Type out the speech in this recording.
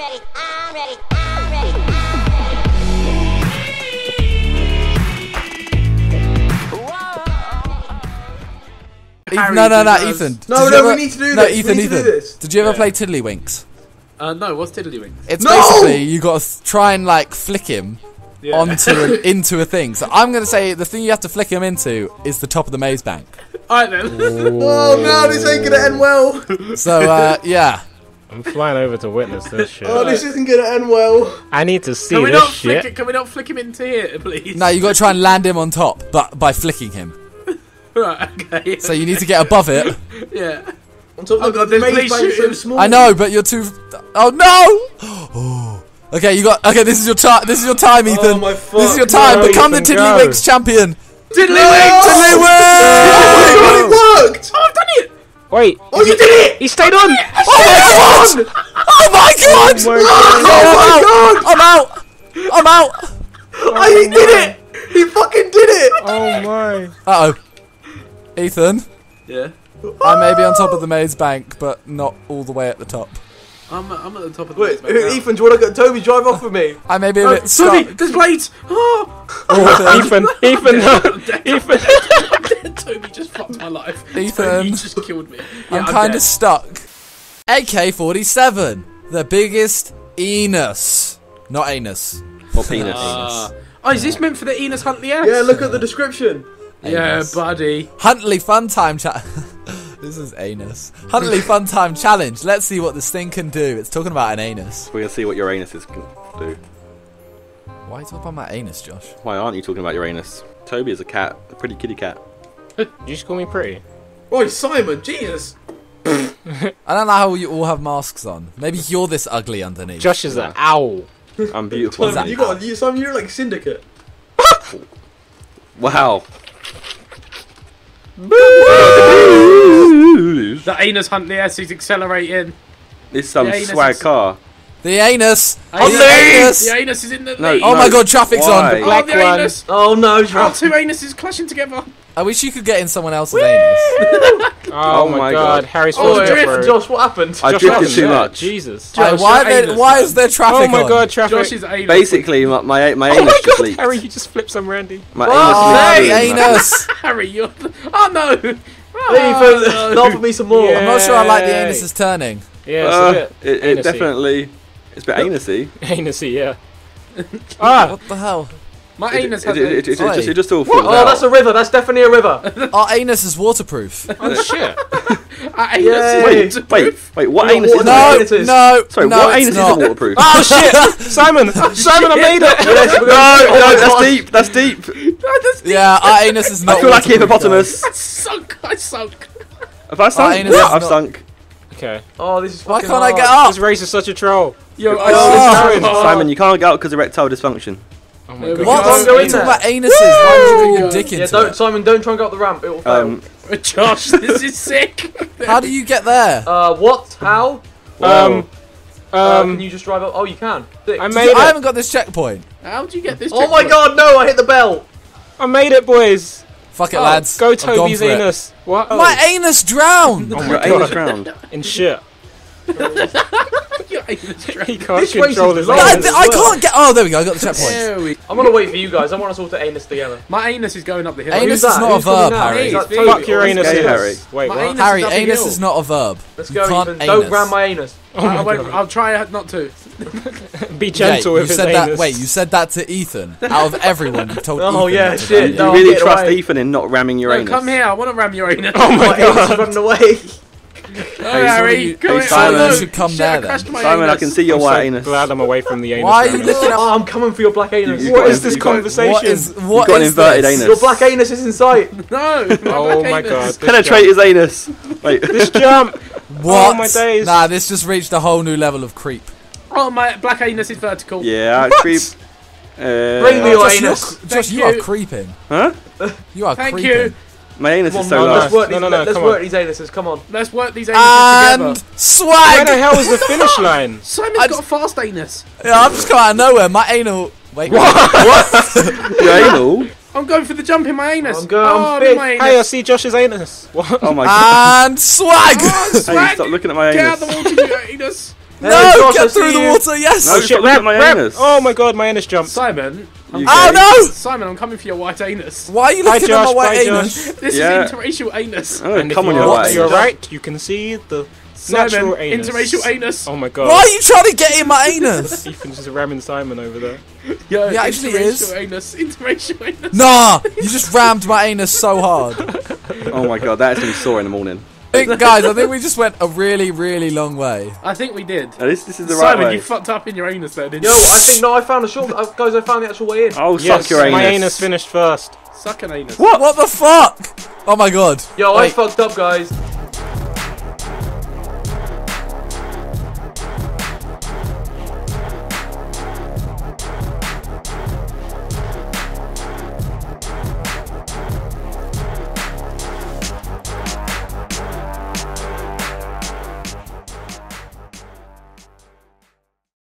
ready. I'm ready. I'm ready. I'm ready. Ethan, no, no, no, Harry Ethan. No, no, ever- we need to do no, this. We Ethan, need to do Ethan. this. Did you ever Yeah. play Tiddlywinks? Uh, no, what's Tiddlywinks? It's No! basically you got to try and like flick him Yeah. onto a, into a thing. So I'm gonna say the thing you have to flick him into is the top of the maze bank. Alright then. Oh no, this ain't gonna end well. So uh, yeah, I'm flying over to witness this shit. Oh, this isn't gonna end well. I need to see Can we this not flick shit. it? Can we not flick him into here, please? No, you got to try and land him on top, but by flicking him. Right, okay. So you need to get above it. yeah. On top Oh of God, the there's maze police bank's so shooting. small. I know, but you're too. Oh no! Oh. Okay, you got. Okay, this is your time. This is your time, oh, Ethan. Oh, my this is your fuck, time. no, Become the Ethan, Tiddlywinks champion. Tiddlywinks! Tiddlywinks! Oh, it worked! Oh, I've done it! Wait, Oh, you did it! he stayed on. Oh my god! Oh my god! Oh my I'm God. out! I'm out! I'm out! Oh, he did it! He fucking did it! Oh my. Uh oh. Ethan, Yeah. I may be on top of the maze bank, but not all the way at the top. I'm, I'm at the top of the Wait, maze bank now. Ethan, do you want to go? Toby, drive off with me. I may be a Oh, bit Toby, stuck. there's blades! Oh! Ethan, Ethan, Ethan, fucked my life. Ethan. Toby just killed me. Yeah, I'm kind of stuck. AK 47, the biggest Enus. Not anus. Or penis. Ah. oh, is this meant for the Enus Huntley S? Yeah, look at the description. Yeah, Anus. buddy. Huntley Fun Time Chat. this is anus. Huntley Fun Time Challenge. Let's see what this thing can do. It's talking about an anus. We're gonna see what Uranus is can do. Why are you talking about my anus, Josh? Why aren't you talking about your anus? Toby is a cat, a pretty kitty cat. You just call me pretty. Oi, Simon, Jesus. I don't know how you all have masks on. Maybe you're this ugly underneath. Josh is an owl. I'm beautiful. Simon, you got you, Simon, you're like Syndicate. wow. The Anus hunt, the S is accelerating. This is some swag is- car. the anus. Oh, the Anus! anus. The anus is in the No, lead. Oh no. my god, traffic's Why? on. Oh, Black the one. anus. Oh no, Oh, Josh. two anuses clashing together. I wish you could get in someone else's anus. Oh, Oh my my god. God. Harry's Oh, supposed to drift, go. Josh, what happened? I Josh drifted too much. Jesus. Why, Josh, why, your there, why is there traffic Oh my on? god, traffic. Josh's anus. Basically, my my, my Oh anus my just god, leaked. Harry, you just flipped some Randy. My Oh, anus hey, leaked. Anus. Harry, you're. Oh no. Ethan, Oh, no. offer me some more. I'm not sure I like the Yay. anus is turning. Yeah, it's Uh, a bit it, it definitely. It's a bit anusy. anusy, yeah. ah, What the hell? My It, anus it, had it, it, it, it just, it just all falls Oh, out. that's a river. That's definitely a river. Our anus is waterproof. oh shit. Our anus Yay. is Wait, wait, wait. What You anus what is No. that? No, no, Sorry, no, what it's anus not. isn't waterproof? Oh shit! Simon! Simon, I made it! No, no, oh my that's God. deep. That's deep. Yeah, our anus is not. I feel like waterproof, hippopotamus. I sunk. I sunk. Have I sunk? anus Yeah, is I've not- sunk. Okay. Oh, this is Why fucking can't I hard. get up? This race is such a troll. Yo. I Oh. Simon, you can't get out because of erectile dysfunction. Oh my There we god. What? Don't go in You talking there. about anuses? Why would you bring your Woo! dick Yeah, don't, it? Simon, don't try and go up the ramp. It will fail. Um, Josh, this is sick. How do you get there? uh, what? How? Um, Uh, um, can you just drive up? Oh, you can. Thick. I made you- I it. haven't got this checkpoint. How'd you get this? Oh my checkpoint? god, no! I hit the bell. I made it, boys. Fuck it, Oh, lads. Go I've gone Toby's for it. anus. What? My anus drowned. Oh your my anus god. drowned. In shit. Your anus drowned. He can't This control his long. I. I can't get. Oh, there we go. I got the checkpoint. There we. I'm gonna wait for you guys. I want us all to anus together. My anus is going up the hill. Anus Who's is that? not a Who's coming verb. Harry. Fuck Toby? Your Or- anus. is. Harry. Wait, My what? anus Harry, is anus hill. is not a verb. Let's go, can't Ethan. Don't anus. ram my anus. Oh I my won't. I'll try not to. Be Yeah, gentle you with his said anus. that. Wait, you said that to Ethan. Out of everyone, you told Oh, Ethan. yeah, shit, do You no. really trust. Ethan in not ramming your Uranus? come here. I want to ram your anus. Oh my My anus is god. running away. Oh, Harry, come hey. Simon, Oh, you should come Shit, there I then. crashed my Simon, I can see your I'm white so anus. glad I'm away from the anus. Why are you looking at? Oh, I'm coming for your black anus. You- you What an- this you got- conversation? What is? You've What got an inverted this? anus. Your black anus is in sight. No. my Oh my anus. god. this Penetrate his anus. Wait. This jump. What? Oh, my days. Nah, this just reached a whole new level of creep. Oh, my black anus is vertical. yeah, creep. Uh, Bring me your Josh, you're, anus. Josh, Thank you are creeping. Huh? You are Thank creeping. you. My anus Come is so man, no, let's work no, these. no, no, let's come work on. these anuses. Come on. Let's work these anuses And together. Where swag. the hell is the finish line? Simon's I got a fast anus. Yeah, I'm just coming out of nowhere. My anal. Wait. What? what? Your anal? I'm going for the jump in my anus. I'm going- Oh, I'm I'm in fit. my Hey, I see Josh's anus. What? Oh my god. And swag. Oh, Hey, swag. stop looking at my anus. Get out the water, you anus. No, Josh, I get through the you. water. Yes. No, Oh shit, stop looking at my rap. anus. Oh my god, my anus jumped. Simon, I'm, Oh no! Simon, I'm coming for your white anus. Why are you Bye, looking at my white anus? Josh. This Yeah. is interracial anus. Oh, And if come on, you your look white to your anus. right, you can see the Simon, natural anus. interracial anus. Oh my god. Why are you trying to get in my anus? Ethan's just ramming Simon over there. Yo, He actually interracial is. Anus, interracial anus. Nah, you just rammed my anus so hard. Oh my god, that actually sore in the morning. I think, guys, I think we just went a really, really long way. I think we did. At least this is the right way. Simon, you fucked up in your anus there, didn't Yo. I think no. I found a short. Uh, guys, I found the actual way in. Oh, Yes, suck your anus. my anus finished first. Suck an anus. What? What the fuck? Oh my god. Yo, I fucked up, guys.